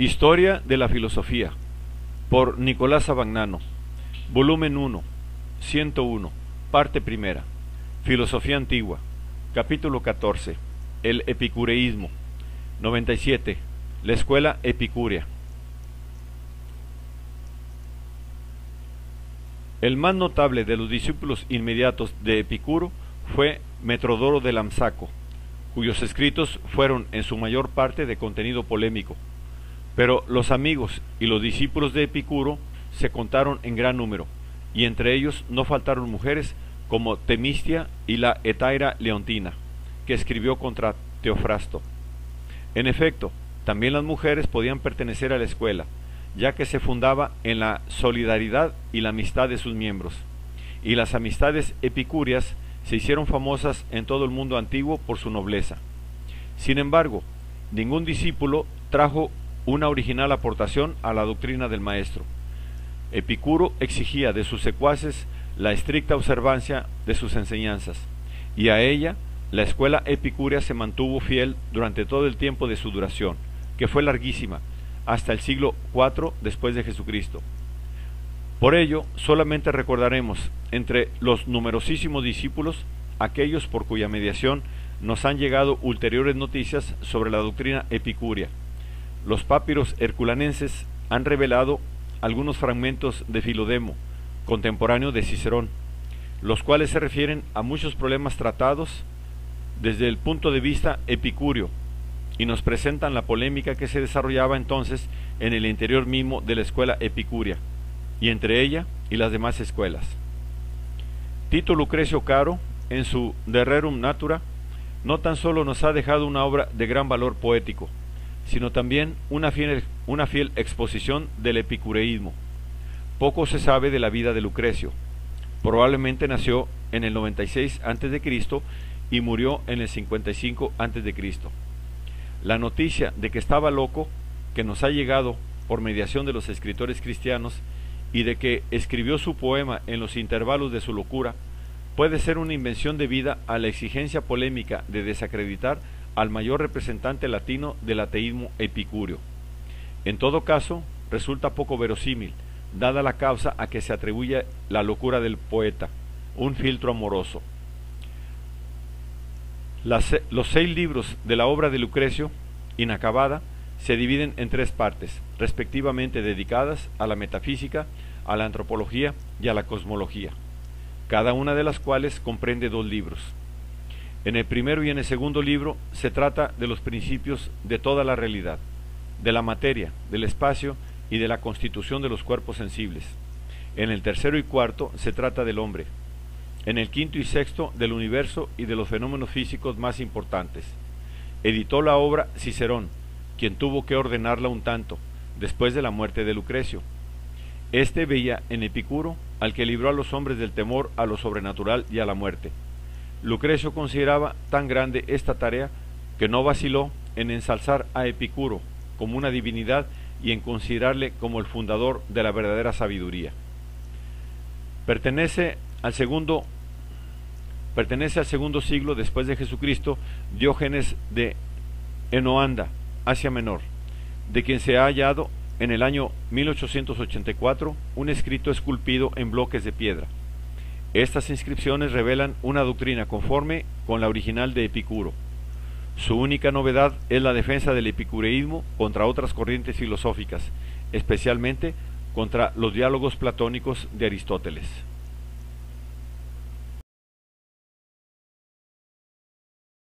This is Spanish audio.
Historia de la Filosofía por Nicolás Abagnano Volumen 1 101 Parte primera Filosofía Antigua Capítulo 14 El Epicureísmo 97 La Escuela Epicúrea El más notable de los discípulos inmediatos de Epicuro fue Metrodoro de Lamsaco, cuyos escritos fueron en su mayor parte de contenido polémico. Pero los amigos y los discípulos de Epicuro se contaron en gran número, y entre ellos no faltaron mujeres como Temistia y la Etaira Leontina, que escribió contra Teofrasto. En efecto, también las mujeres podían pertenecer a la escuela, ya que se fundaba en la solidaridad y la amistad de sus miembros, y las amistades epicúreas se hicieron famosas en todo el mundo antiguo por su nobleza. Sin embargo, ningún discípulo trajo una original aportación a la doctrina del maestro. Epicuro exigía de sus secuaces la estricta observancia de sus enseñanzas, y a ella la escuela epicúrea se mantuvo fiel durante todo el tiempo de su duración, que fue larguísima, hasta el siglo IV después de Jesucristo. Por ello, solamente recordaremos entre los numerosísimos discípulos aquellos por cuya mediación nos han llegado ulteriores noticias sobre la doctrina epicúrea. Los papiros herculanenses han revelado algunos fragmentos de Filodemo, contemporáneo de Cicerón, los cuales se refieren a muchos problemas tratados desde el punto de vista epicúreo, y nos presentan la polémica que se desarrollaba entonces en el interior mismo de la escuela epicúrea, y entre ella y las demás escuelas. Tito Lucrecio Caro, en su De Rerum Natura, no tan solo nos ha dejado una obra de gran valor poético, sino también una fiel, una fiel exposición del epicureísmo. Poco se sabe de la vida de Lucrecio. Probablemente nació en el 96 a.C. y murió en el 55 a.C. La noticia de que estaba loco, que nos ha llegado por mediación de los escritores cristianos, y de que escribió su poema en los intervalos de su locura, puede ser una invención debida a la exigencia polémica de desacreditar al mayor representante latino del ateísmo epicúreo. En todo caso, resulta poco verosímil, dada la causa a que se atribuye la locura del poeta, un filtro amoroso los seis libros de la obra de Lucrecio, inacabada, se dividen en tres partes, respectivamente dedicadas a la metafísica, a la antropología y a la cosmología, cada una de las cuales comprende dos libros. En el primero y en el segundo libro se trata de los principios de toda la realidad, de la materia, del espacio y de la constitución de los cuerpos sensibles. En el tercero y cuarto se trata del hombre, en el quinto y sexto del universo y de los fenómenos físicos más importantes. Editó la obra Cicerón, quien tuvo que ordenarla un tanto, después de la muerte de Lucrecio. Este veía en Epicuro al que libró a los hombres del temor a lo sobrenatural y a la muerte. Lucrecio consideraba tan grande esta tarea que no vaciló en ensalzar a Epicuro como una divinidad y en considerarle como el fundador de la verdadera sabiduría. Pertenece al segundo Pertenece al segundo siglo después de Jesucristo Diógenes de Enoanda, Asia Menor, de quien se ha hallado en el año 1884 un escrito esculpido en bloques de piedra. Estas inscripciones revelan una doctrina conforme con la original de Epicuro. Su única novedad es la defensa del epicureísmo contra otras corrientes filosóficas, especialmente contra los diálogos platónicos de Aristóteles.